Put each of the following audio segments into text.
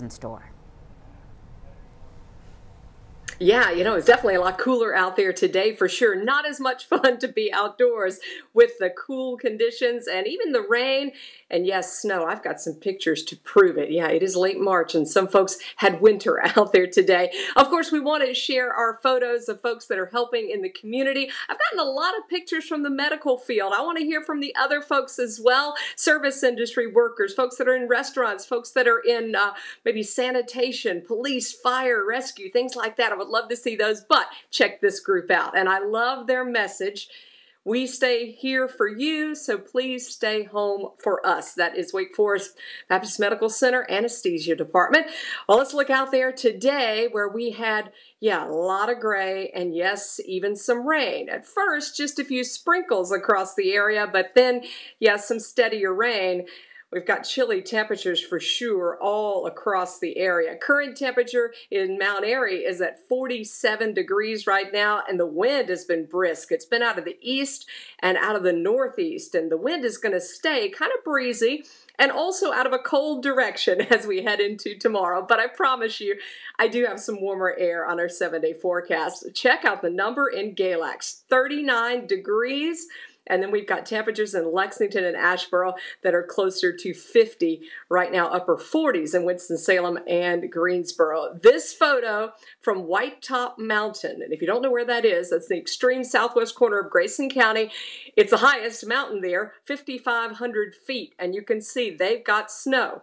in store. Yeah, you know, it's definitely a lot cooler out there today for sure. Not as much fun to be outdoors with the cool conditions and even the rain and yes, snow. I've got some pictures to prove it. Yeah, it is late March and some folks had winter out there today. Of course, we want to share our photos of folks that are helping in the community. I've gotten a lot of pictures from the medical field. I want to hear from the other folks as well service industry workers, folks that are in restaurants, folks that are in uh, maybe sanitation, police, fire, rescue, things like that. I would love to see those, but check this group out. And I love their message. We stay here for you, so please stay home for us. That is Wake Forest Baptist Medical Center Anesthesia Department. Well, let's look out there today where we had, yeah, a lot of gray and yes, even some rain. At first, just a few sprinkles across the area, but then, yes, yeah, some steadier rain. We've got chilly temperatures for sure all across the area. Current temperature in Mount Airy is at 47 degrees right now, and the wind has been brisk. It's been out of the east and out of the northeast, and the wind is going to stay kind of breezy and also out of a cold direction as we head into tomorrow. But I promise you, I do have some warmer air on our seven day forecast. Check out the number in Galax 39 degrees. And then we've got temperatures in Lexington and Asheboro that are closer to 50 right now, upper 40s in Winston-Salem and Greensboro. This photo from White Top Mountain, and if you don't know where that is, that's the extreme southwest corner of Grayson County. It's the highest mountain there, 5,500 feet, and you can see they've got snow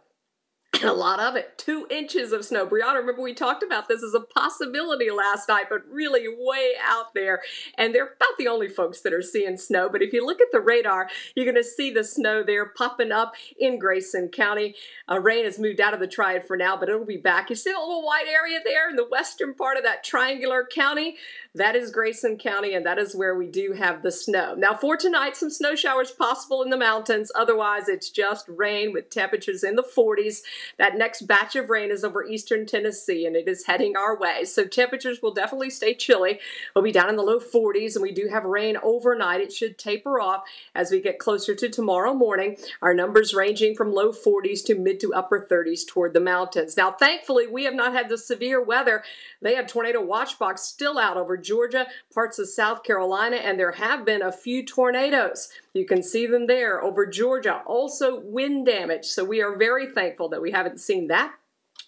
a lot of it. Two inches of snow. Brianna, remember we talked about this as a possibility last night, but really way out there. And they're about the only folks that are seeing snow. But if you look at the radar, you're going to see the snow there popping up in Grayson County. Uh, rain has moved out of the triad for now, but it'll be back. You see a little white area there in the western part of that triangular county? That is Grayson County, and that is where we do have the snow. Now, for tonight, some snow showers possible in the mountains. Otherwise, it's just rain with temperatures in the 40s. That next batch of rain is over eastern Tennessee, and it is heading our way. So temperatures will definitely stay chilly. We'll be down in the low 40s, and we do have rain overnight. It should taper off as we get closer to tomorrow morning. Our numbers ranging from low 40s to mid to upper 30s toward the mountains. Now, thankfully, we have not had the severe weather. They have tornado watch box still out over Georgia, parts of South Carolina, and there have been a few tornadoes. You can see them there over Georgia. Also, wind damage. So we are very thankful that haven't seen that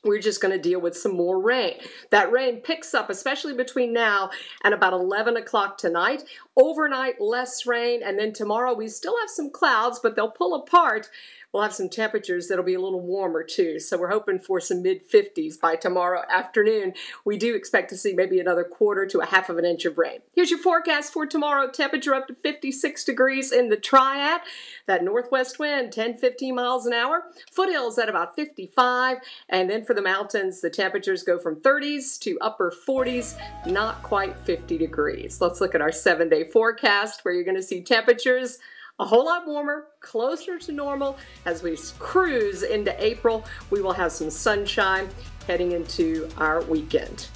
we're just going to deal with some more rain. That rain picks up, especially between now and about 11 o'clock tonight. Overnight, less rain, and then tomorrow we still have some clouds, but they'll pull apart We'll have some temperatures that'll be a little warmer too. So we're hoping for some mid 50s by tomorrow afternoon. We do expect to see maybe another quarter to a half of an inch of rain. Here's your forecast for tomorrow. Temperature up to 56 degrees in the triad. That northwest wind 10 15 miles an hour. Foothills at about 55. And then for the mountains, the temperatures go from 30s to upper 40s, not quite 50 degrees. Let's look at our seven day forecast where you're going to see temperatures a whole lot warmer, closer to normal. As we cruise into April, we will have some sunshine heading into our weekend.